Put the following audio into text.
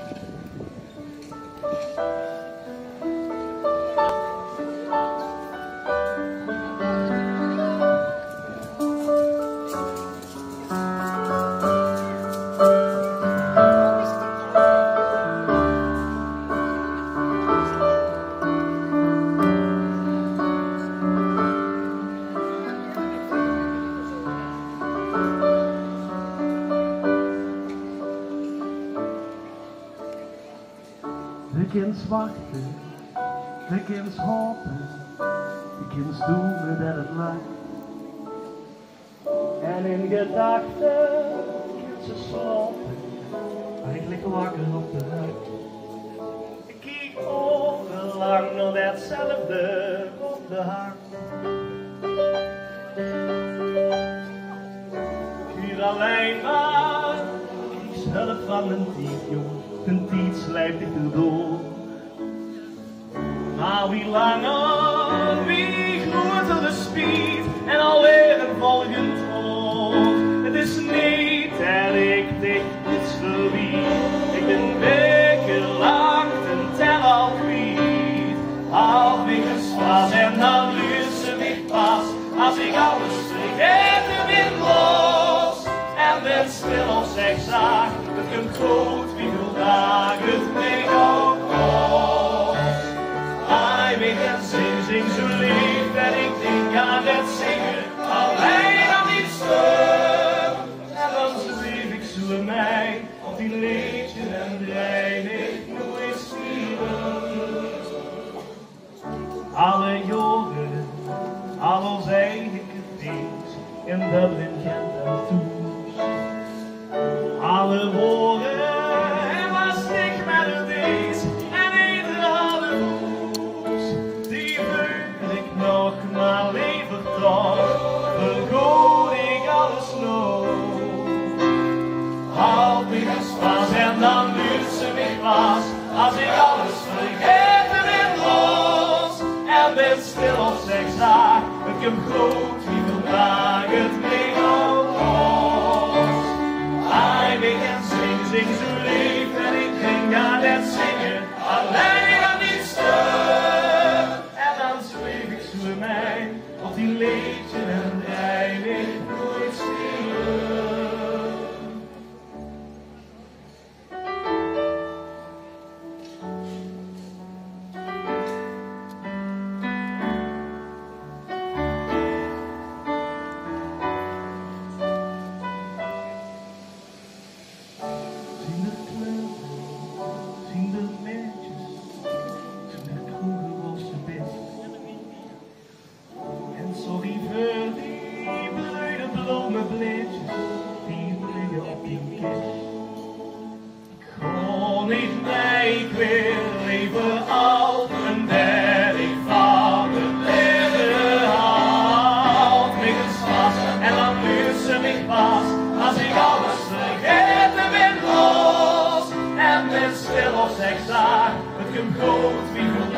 Thank you. De kind wachten, de kind hopen, de kind doen dat het lijkt. En in gedachten kind ze slapen, eigenlijk wakker op de huid. Ik kijk lang nog datzelfde op de hart. Hier alleen maar, kies hulp van een diep een tijd slijpt ik erdoor. Maar wie langer, wie groter de speed en alweer een volgend oor. Het is niet dat ik dit iets verbied, ik ben weken lang ten tel al kwijt. Halfwegers was en dan ze mich pas, als ik alles vergeten ben los. En ben stil wie op en en ik. En ik zo mij in Dublin, Gent en Tours. Alle zaak, ik bruine bloemen bleetjes, die bloeien op die kist. Ik ga niet mee, ik wil leven al een der ik van het leven houd. Niks vast en dan duurt ze mich pas, als ik alles vergeten ben los. En ben stil of zeg zaak, het komt goed wie vandaag